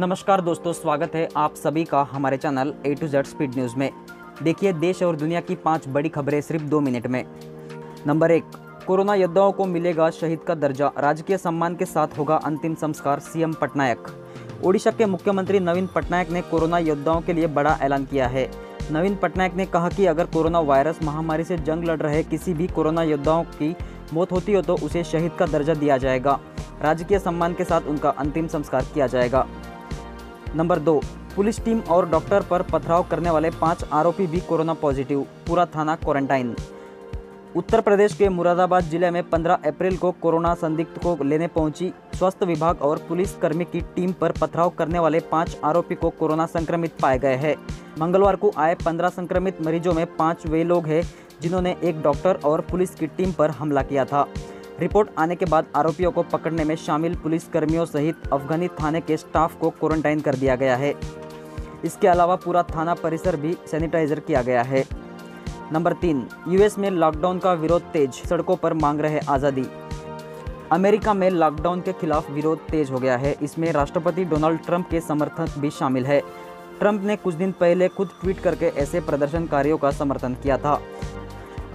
नमस्कार दोस्तों, स्वागत है आप सभी का हमारे channel A to Z speed news में। देखिए, देश और दुनिया की पाँच बड़ी खबरें सिर्फ़ दो मिनट में। नंबर एक, कोरोना योद्धाओं को मिलेगा शहीद का दर्जा। राजकीय सम्मान के साथ होगा अंतिम संस्कार, सीएम पटनायक। ओडिशा के मुख्यमंत्री नवीन पटनायक ने कोरोना योद्धाओं के लिए बड़ा ऐलान किया है। नवीन पटनायक ने कहा कि अगर कोरोना वायरस महामारी से जंग लड़ रहे किसी भी कोरोना योद्धाओं की मौत होती हो तो उसे शहीद का दर्जा दिया जाएगा। राजकीय सम्मान के साथ उनका अंतिम संस्कार किया जाएगा। नंबर दो, पुलिस टीम और डॉक्टर पर पथराव करने वाले पाँच आरोपी भी कोरोना पॉजिटिव, पूरा थाना क्वारंटाइन। उत्तर प्रदेश के मुरादाबाद ज़िले में 15 अप्रैल को कोरोना संदिग्ध को लेने पहुँची स्वास्थ्य विभाग और पुलिस कर्मी की टीम पर पथराव करने वाले पाँच आरोपी को कोरोना संक्रमित पाए गए हैं। मंगलवार को आए 15 संक्रमित मरीजों में पाँच वे लोग हैं, जिन्होंने एक डॉक्टर और पुलिस की टीम पर हमला किया था। रिपोर्ट आने के बाद आरोपियों को पकड़ने में शामिल पुलिस कर्मियों सहित अफगानी थाने के स्टाफ को क्वारंटाइन कर दिया गया है। इसके अलावा पूरा थाना परिसर भी सैनिटाइजर किया गया है। नंबर तीन, यूएस में लॉकडाउन का विरोध तेज, सड़कों पर मांग रहे आज़ादी। अमेरिका में लॉकडाउन के खिलाफ विरोध तेज हो गया है। इसमें राष्ट्रपति डोनाल्ड ट्रंप के समर्थक भी शामिल है। ट्रंप ने कुछ दिन पहले खुद ट्वीट करके ऐसे प्रदर्शनकारियों का समर्थन किया था।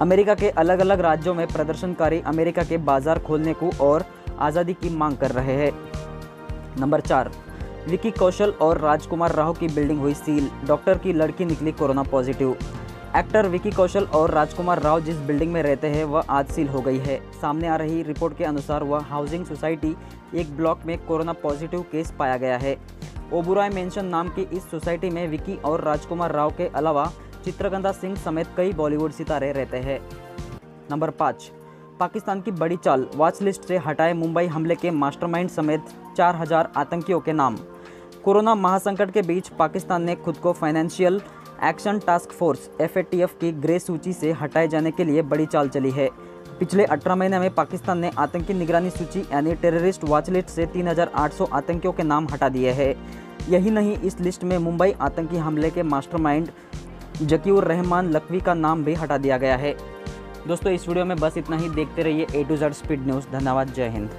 अमेरिका के अलग अलग राज्यों में प्रदर्शनकारी अमेरिका के बाज़ार खोलने को और आज़ादी की मांग कर रहे हैं। नंबर चार, विकी कौशल और राजकुमार राव की बिल्डिंग हुई सील। डॉक्टर की लड़की निकली corona positive. Actor Vicky Kaushal और राजकुमार राव जिस बिल्डिंग में रहते हैं, वह आज सील हो गई है। सामने आ रही रिपोर्ट के अनुसार, वह हाउसिंग सोसाइटी एक ब्लॉक में कोरोना पॉजिटिव केस पाया गया है। ओबुराय मेंशन नाम की इस सोसाइटी में विकी और राजकुमार राव के अलावा चित्रगंधा सिंह समेत कई बॉलीवुड सितारे रहते हैं। नंबर पाँच पाकिस्तान की बड़ी चाल वॉच लिस्ट से हटाए मुंबई हमले के मास्टरमाइंड समेत 4000 आतंकियों के नाम। कोरोना महासंकट के बीच पाकिस्तान ने खुद को Financial Action Task Force FATF की ग्रे सूची से हटाए जाने के लिए बड़ी चाल चली है। पिछले 18 महीने में पाकिस्तान ने आतंकी निगरानी सूची यानी टेररिस्ट वॉच लिस्ट से 3,800 आतंकियों के नाम हटा दिए हैं। यही नहीं इस लिस्ट में मुंबई आतंकी हमले के मास्टरमाइंड जकीउर रहमान लकवी का नाम भी हटा दिया गया है। दोस्तों, इस वीडियो में बस इतना ही। देखते रहिए A to Z speed news धन्यवाद। जय हिंद।